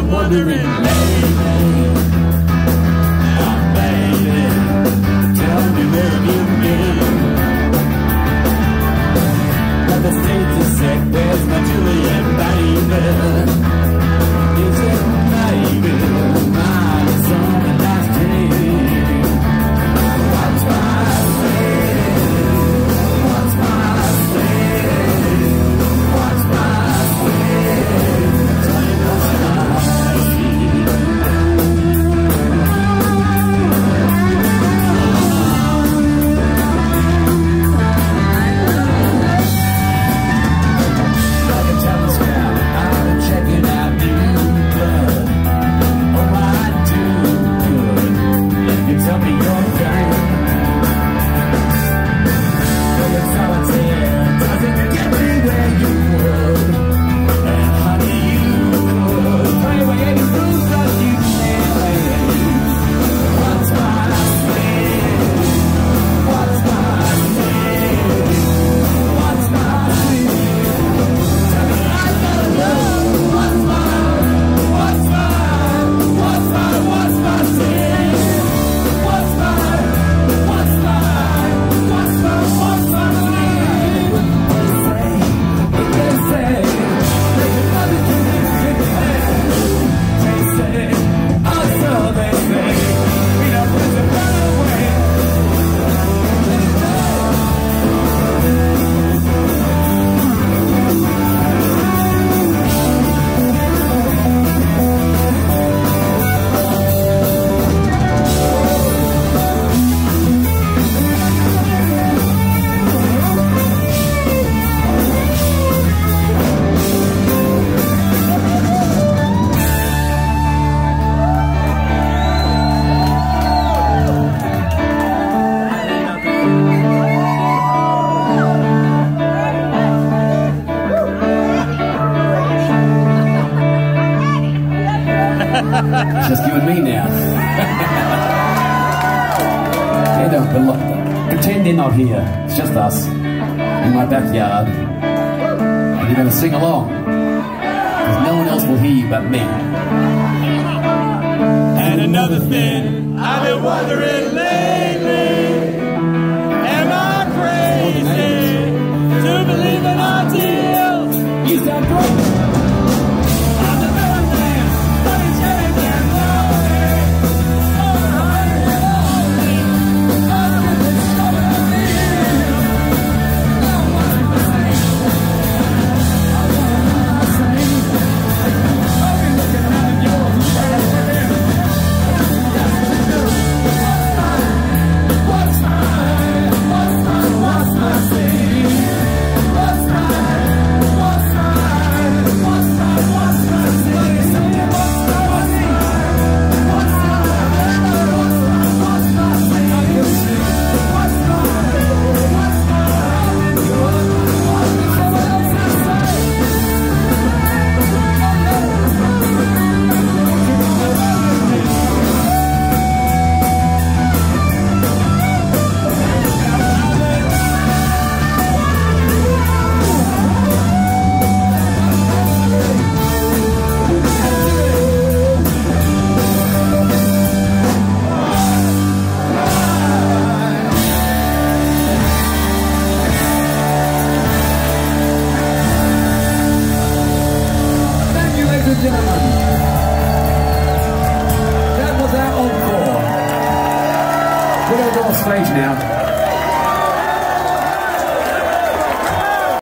wondering. just you and me now. they don't. Pretend they're not here. It's just us in my backyard. And you're going to sing along. Because no one else will hear you but me. And another thing, I've been wondering lately. On stage now.